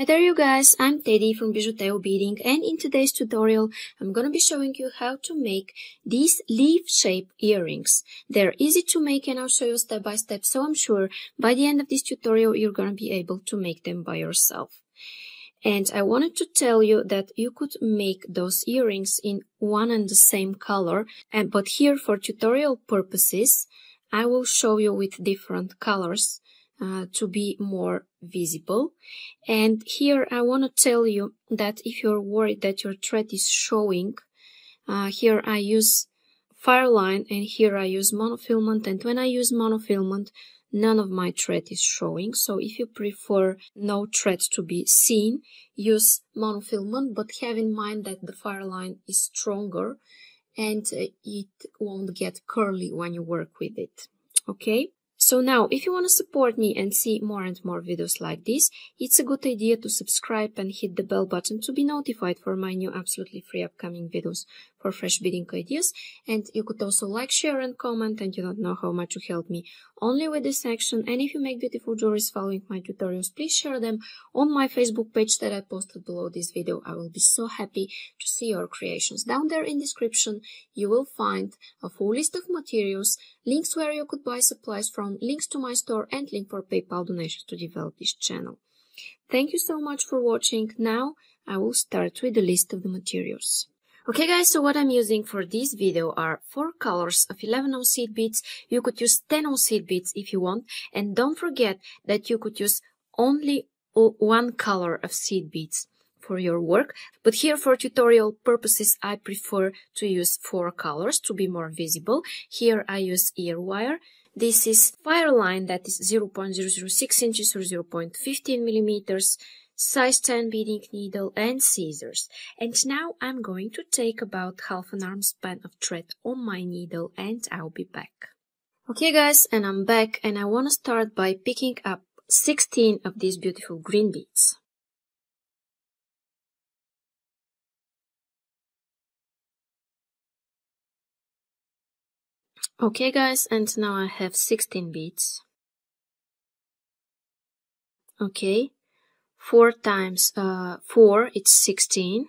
Hi there you guys, I'm Teddy from Bijuteo Beading and in today's tutorial I'm gonna be showing you how to make these leaf-shaped earrings. They're easy to make and I'll show you step by step so I'm sure by the end of this tutorial you're gonna be able to make them by yourself. And I wanted to tell you that you could make those earrings in one and the same color and but here for tutorial purposes I will show you with different colors uh, to be more visible. And here I want to tell you that if you're worried that your thread is showing, uh, here I use Fireline and here I use monofilament. And when I use monofilament none of my thread is showing. So if you prefer no thread to be seen use monofilament. But have in mind that the Fireline is stronger and uh, it won't get curly when you work with it. Okay so now, if you want to support me and see more and more videos like this, it's a good idea to subscribe and hit the bell button to be notified for my new absolutely free upcoming videos for fresh beading ideas. And you could also like, share and comment and you don't know how much you help me only with this action. And if you make beautiful jewelries following my tutorials, please share them on my Facebook page that I posted below this video. I will be so happy to see your creations. Down there in description, you will find a full list of materials, links where you could buy supplies from, links to my store and link for PayPal donations to develop this channel. Thank you so much for watching. Now I will start with the list of the materials. Okay guys, so what I'm using for this video are 4 colors of 11 ounce seed beads. You could use 10 ounce seed beads if you want. And don't forget that you could use only one color of seed beads for your work. But here for tutorial purposes, I prefer to use 4 colors to be more visible. Here I use ear wire. This is fire line that is 0.006 inches or 0.15 millimeters size 10 beading needle and scissors. And now I'm going to take about half an arm span of thread on my needle and I'll be back. Okay guys, and I'm back and I want to start by picking up 16 of these beautiful green beads. Okay guys, and now I have 16 beads. Okay, 4 times uh, 4, it's 16.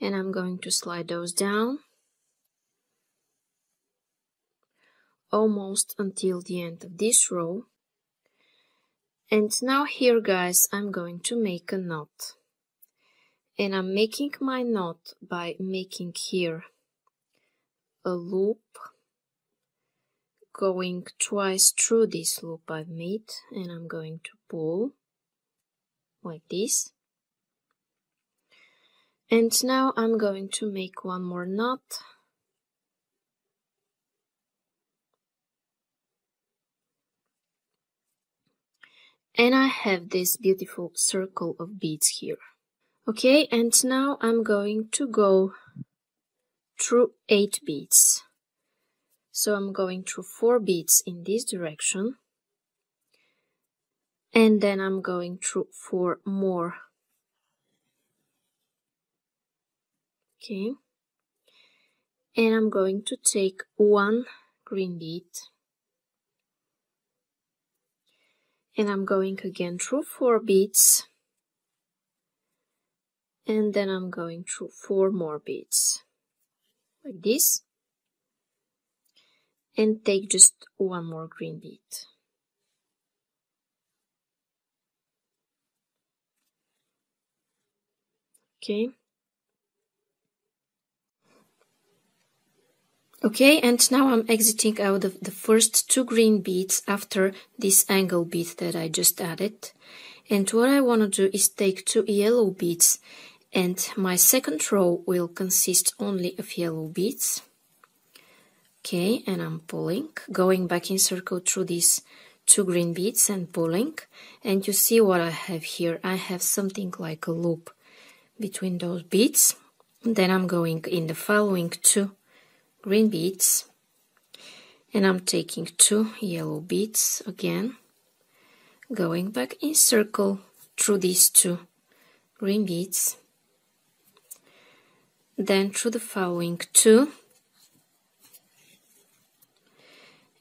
And I'm going to slide those down. Almost until the end of this row. And now here, guys, I'm going to make a knot. And I'm making my knot by making here a loop going twice through this loop I've made and I'm going to pull like this. And now I'm going to make one more knot. And I have this beautiful circle of beads here. Okay, and now I'm going to go through 8 beads. So I'm going through 4 beads in this direction and then I'm going through four more. Okay. And I'm going to take one green bead and I'm going again through four beads and then I'm going through four more beads like this. And take just one more green bead okay Okay, and now I'm exiting out of the first two green beads after this angle bead that I just added. And what I want to do is take two yellow beads and my second row will consist only of yellow beads. Okay, and I'm pulling, going back in circle through these two green beads and pulling. And you see what I have here. I have something like a loop between those beads. Then I'm going in the following two green beads and I'm taking two yellow beads again, going back in circle through these two green beads, then through the following two,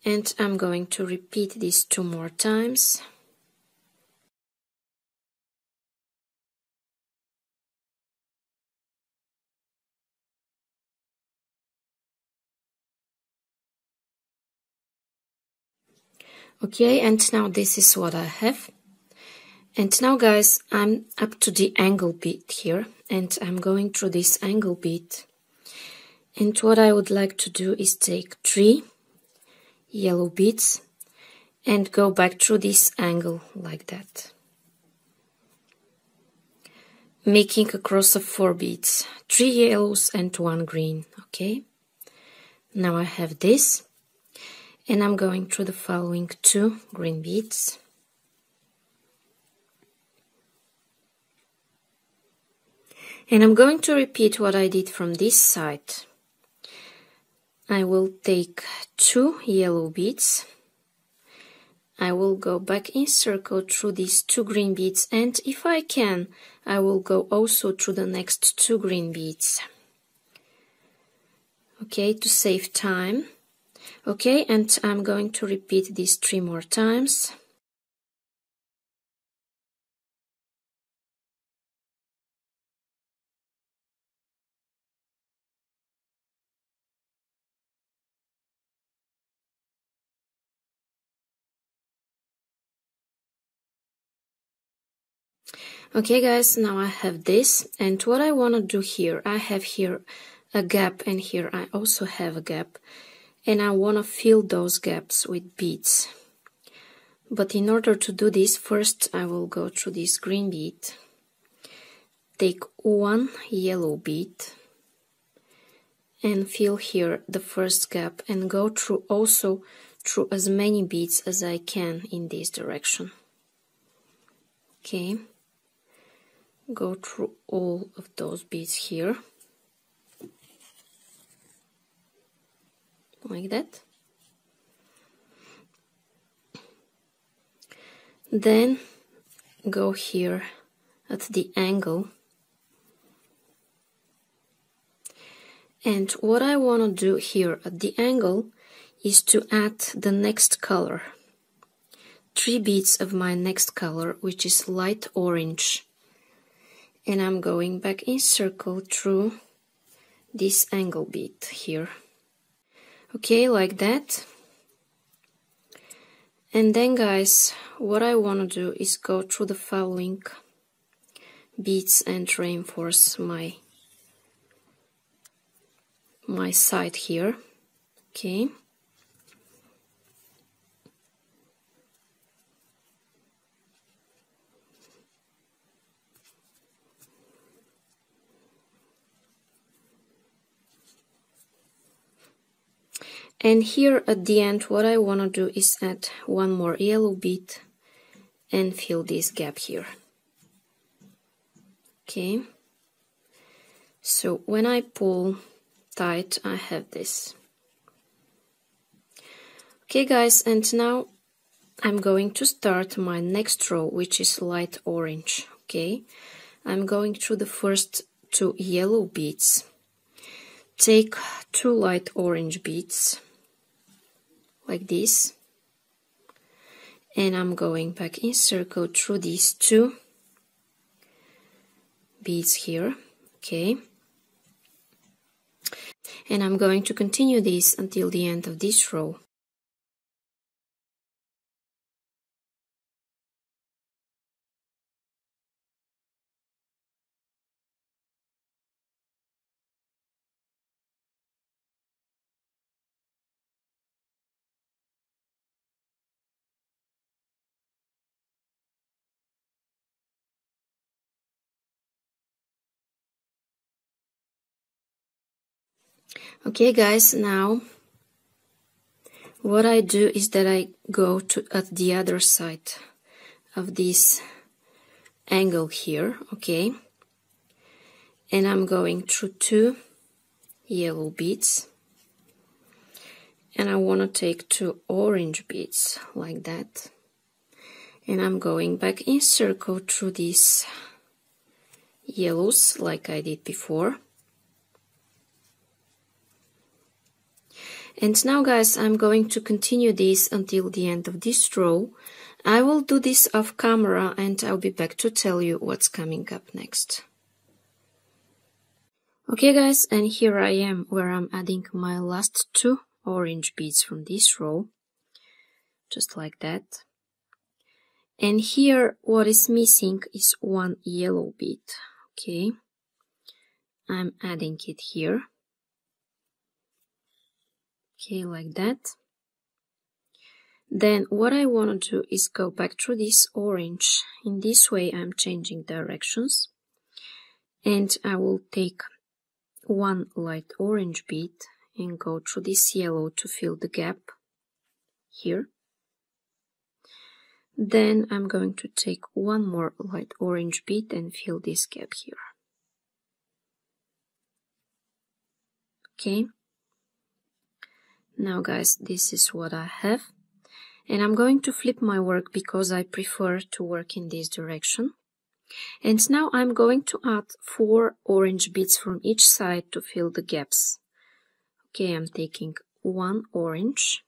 and I'm going to repeat this two more times. Okay, and now this is what I have. And now guys, I'm up to the angle bead here and I'm going through this angle bead. And what I would like to do is take three yellow beads and go back through this angle like that. Making a cross of four beads, three yellows and one green, okay? Now I have this and I'm going through the following two green beads. And I'm going to repeat what I did from this side. I will take two yellow beads. I will go back in circle through these two green beads and if I can, I will go also through the next two green beads. Okay, to save time. Okay, and I'm going to repeat this three more times. Okay guys, now I have this and what I want to do here, I have here a gap and here I also have a gap and I want to fill those gaps with beads. But in order to do this, first I will go through this green bead, take one yellow bead and fill here the first gap and go through also through as many beads as I can in this direction. Okay go through all of those beads here like that. Then go here at the angle. And what I want to do here at the angle is to add the next color. Three beads of my next color which is light orange. And I'm going back in circle through this angle bead here okay like that. And then guys what I want to do is go through the following beads and reinforce my my side here. Okay and here at the end what I want to do is add one more yellow bead and fill this gap here. Okay. So when I pull tight I have this. Okay guys and now I'm going to start my next row which is light orange. Okay. I'm going through the first two yellow beads take two light orange beads like this. And I'm going back in circle through these two beads here okay? And I'm going to continue this until the end of this row Okay guys, now what I do is that I go to at the other side of this angle here, okay? And I'm going through two yellow beads. And I want to take two orange beads like that. And I'm going back in circle through these yellows like I did before And now guys, I'm going to continue this until the end of this row. I will do this off camera and I'll be back to tell you what's coming up next. Okay guys, and here I am where I'm adding my last two orange beads from this row. just like that. And here what is missing is one yellow bead. Okay. I'm adding it here. Okay, like that. Then what I want to do is go back through this orange. In this way I'm changing directions. And I will take one light orange bead and go through this yellow to fill the gap here. Then I'm going to take one more light orange bead and fill this gap here. Okay. Now guys, this is what I have. And I'm going to flip my work because I prefer to work in this direction. And now I'm going to add four orange beads from each side to fill the gaps. Okay, I'm taking one orange,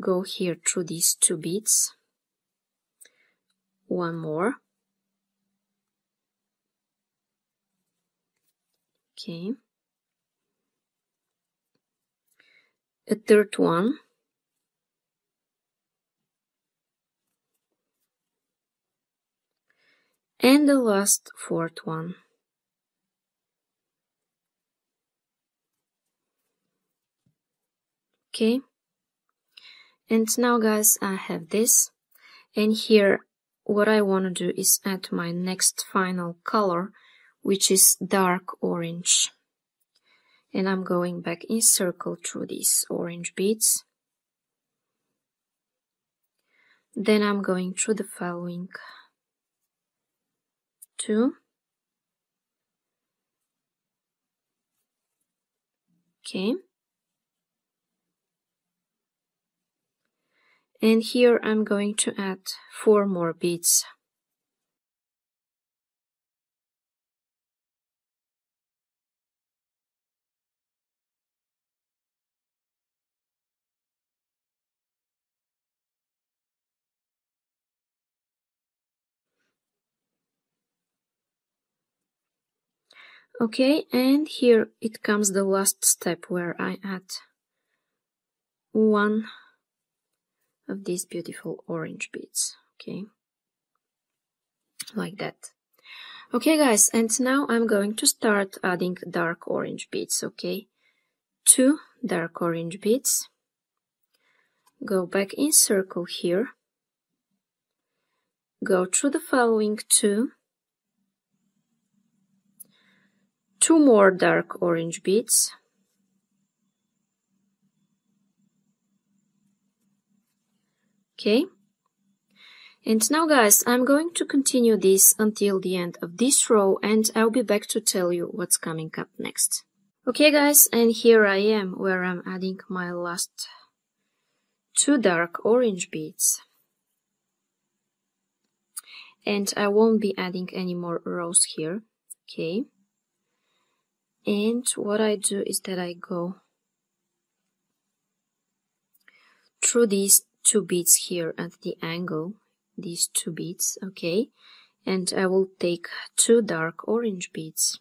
go here through these two beads, one more, okay, a third one, and the last fourth one. Okay. And now guys, I have this. And here, what I want to do is add my next final color, which is dark orange. And I'm going back in circle through these orange beads. Then I'm going through the following two. Okay. And here I'm going to add four more beads. Okay, and here it comes the last step where I add one of these beautiful orange beads, okay? Like that. Okay guys, and now I'm going to start adding dark orange beads, okay? Two dark orange beads. Go back in circle here. Go through the following two two more dark orange beads. Okay. And now guys, I'm going to continue this until the end of this row and I'll be back to tell you what's coming up next. Okay guys, and here I am where I'm adding my last two dark orange beads. And I won't be adding any more rows here, okay? And what I do is that I go through these two beads here at the angle these two beads okay? And I will take two dark orange beads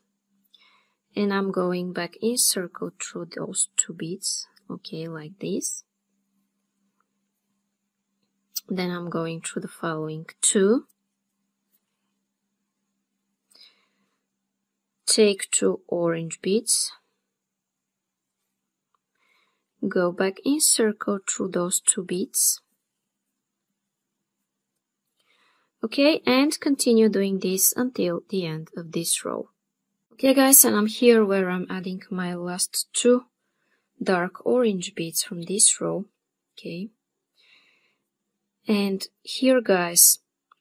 and I'm going back in circle through those two beads okay like this. Then I'm going through the following two Take two orange beads. Go back in circle through those two beads. Okay, and continue doing this until the end of this row. Okay guys, and I'm here where I'm adding my last two dark orange beads from this row. Okay. And here guys,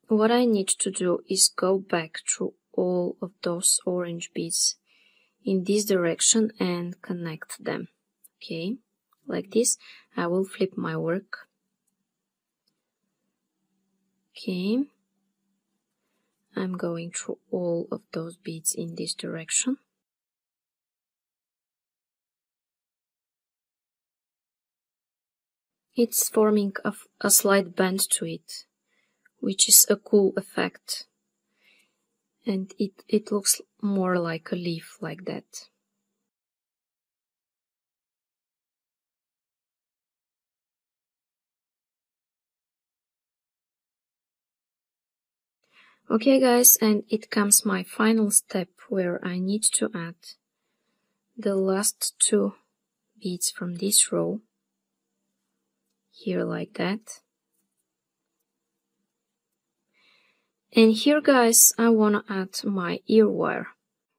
what I need to do is go back through all of those orange beads in this direction and connect them. Okay like this I will flip my work. Okay I'm going through all of those beads in this direction. It's forming a, a slight bend to it which is a cool effect and it, it looks more like a leaf like that. Okay guys, and it comes my final step where I need to add the last two beads from this row here like that And here guys, I want to add my ear wire.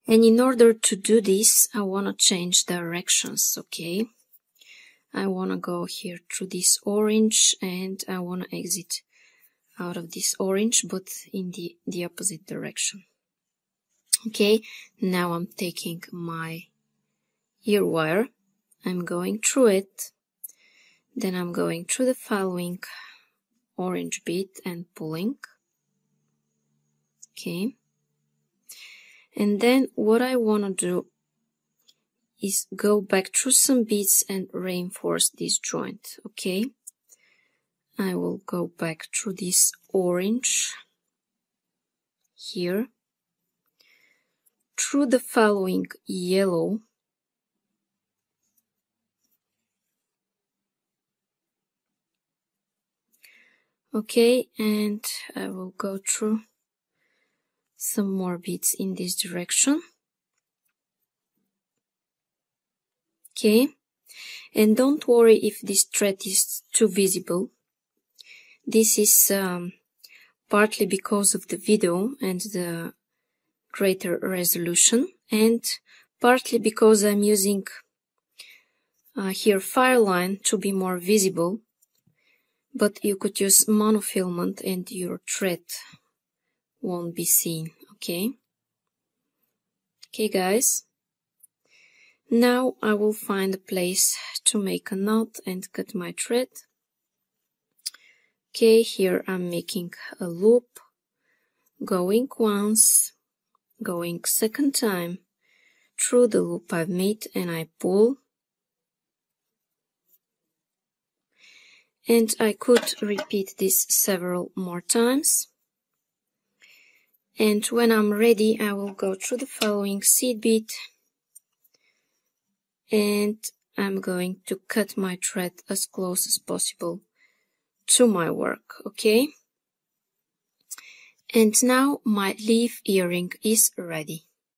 And in order to do this, I want to change directions, okay? I want to go here through this orange and I want to exit out of this orange, but in the, the opposite direction. Okay, now I'm taking my ear wire. I'm going through it. Then I'm going through the following orange bead and pulling okay. And then what I want to do is go back through some beads and reinforce this joint okay? I will go back through this orange here. Through the following yellow. Okay and I will go through some more beads in this direction. Okay. And don't worry if this thread is too visible. This is um, partly because of the video and the greater resolution and partly because I'm using uh, here fireline to be more visible but you could use monofilament and your thread won't be seen okay. Okay guys. Now I will find a place to make a knot and cut my thread. Okay here I'm making a loop. Going once going second time. Through the loop I've made and I pull. And I could repeat this several more times and when I'm ready I will go through the following seed bead and I'm going to cut my thread as close as possible to my work okay? And now my leaf earring is ready